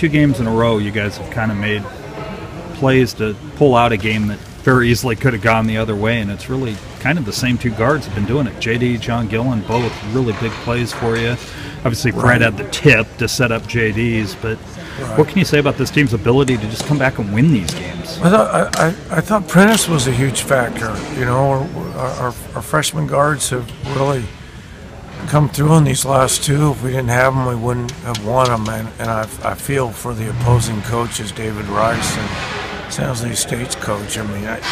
two games in a row, you guys have kind of made plays to pull out a game that very easily could have gone the other way, and it's really kind of the same two guards have been doing it. JD, John Gillon, both really big plays for you. Obviously, Fred Right. had the tip to set up JD's, but Right. what can you say about this team's ability to just come back and win these games? I thought I, I, I thought Prentiss was a huge factor. You know, our, our, our freshman guards have really come through in these last two. If we didn't have them, we wouldn't have won them. And, and I, I feel for the opposing coaches, David Rice and San Jose State's coach. I mean, I, it,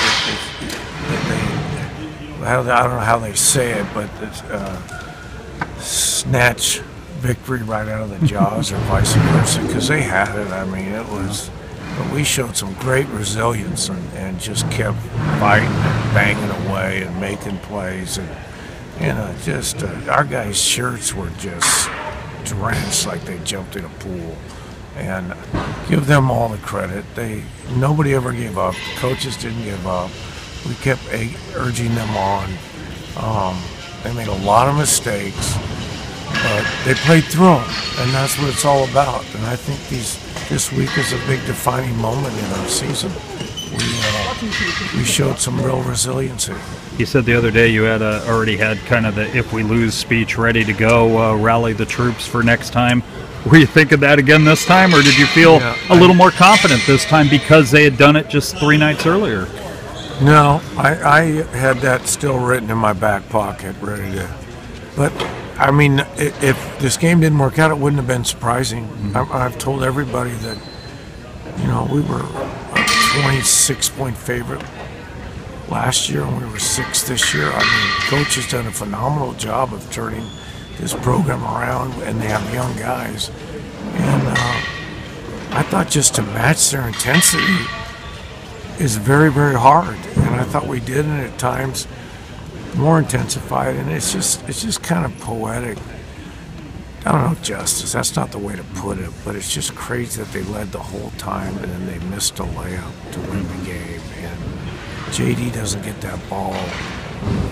it, they, they, how I don't know how they say it, but uh, snatch victory right out of the jaws or vice versa because they had it. I mean, it was. But we showed some great resilience and, and just kept fighting and banging away and making plays and you know just uh, our guys' shirts were just drenched like they jumped in a pool. And give them all the credit. They nobody ever gave up. The coaches didn't give up. We kept a, urging them on. Um, they made a lot of mistakes but they played through them, and that's what it's all about. And I think these this week is a big defining moment in our season. We uh, we showed some real resiliency. You said the other day you had uh, already had kind of the if we lose speech ready to go, uh, rally the troops for next time. Were you thinking that again this time, or did you feel Yeah, a little more confident this time because they had done it just three nights earlier? No, I, I had that still written in my back pocket, ready to. But I mean, if this game didn't work out, it wouldn't have been surprising. I, I've told everybody that, you know, we were 26 point favorite last year, and we were six this year. I mean, coach has done a phenomenal job of turning this program around, and they have young guys. And uh, I thought just to match their intensity is very, very hard. And I thought we did, and at times more intensified. And it's just, it's just kind of poetic. I don't know justice. That's not the way to put it, but it's just crazy that they led the whole time and then they missed a layup to win the game. And JD doesn't get that ball.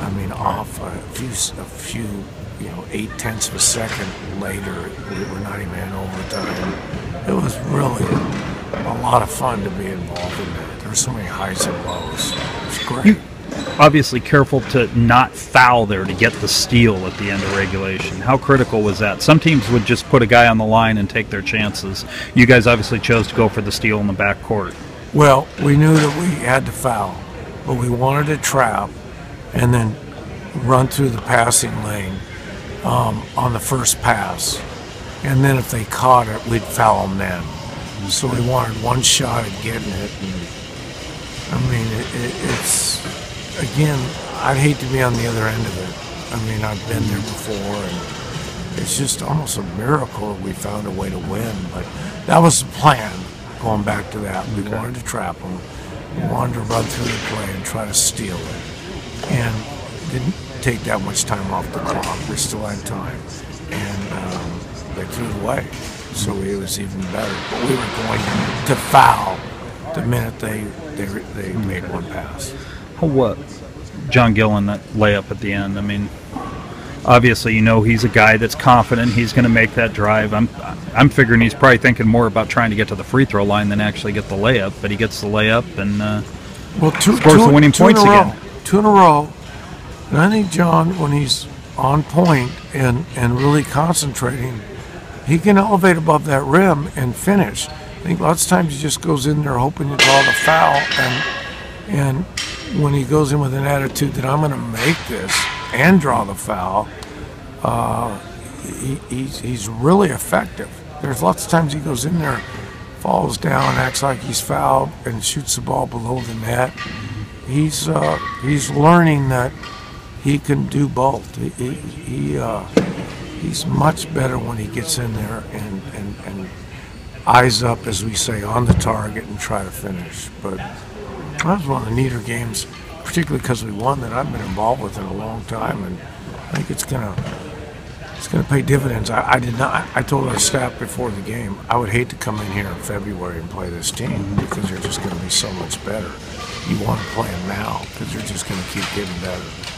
I mean, off a few, a few, you know, eight tenths of a second later. We were not even in overtime. It was really a lot of fun to be involved in that. There were so many highs and lows. It was great. You obviously careful to not foul there to get the steal at the end of regulation. How critical was that? Some teams would just put a guy on the line and take their chances. You guys obviously chose to go for the steal in the back court. Well, we knew that we had to foul, but we wanted to trap and then run through the passing lane um, on the first pass. And then if they caught it, we'd foul them then. So we wanted one shot at getting it. And, I mean, it, it, it's, again, I'd hate to be on the other end of it. I mean, I've been there before, and it's just almost a miracle we found a way to win. But that was the plan, going back to that. We wanted to trap them. We wanted to run through the play and try to steal it. And didn't take that much time off the clock. We still had time. And um, they threw it away. So it was even better. But we were going to foul the minute they, they, they made one pass. How what? John Gillon, that layup at the end. I mean, obviously, you know he's a guy that's confident he's going to make that drive. I'm, I'm figuring he's probably thinking more about trying to get to the free throw line than actually get the layup. But he gets the layup, and uh, Well, two, Scores two- the winning two in points a row. again. Two in a row. And I think John, when he's on point and, and really concentrating, he can elevate above that rim and finish. I think lots of times he just goes in there hoping to draw the foul, and and when he goes in with an attitude that I'm going to make this and draw the foul, uh, he, he's, he's really effective. There's lots of times he goes in there, falls down, acts like he's fouled, and shoots the ball below the net. He's uh, he's learning that he can do both. He, he, he uh, he's much better when he gets in there and, and, and eyes up, as we say, on the target and try to finish. But that was one of the neater games, particularly because we won that I've been involved with in a long time, and I think it's gonna it's gonna pay dividends. I, I did not. I told our staff before the game I would hate to come in here in February and play this team because they're just gonna be so much better. You want to play them now because they're just gonna keep getting better.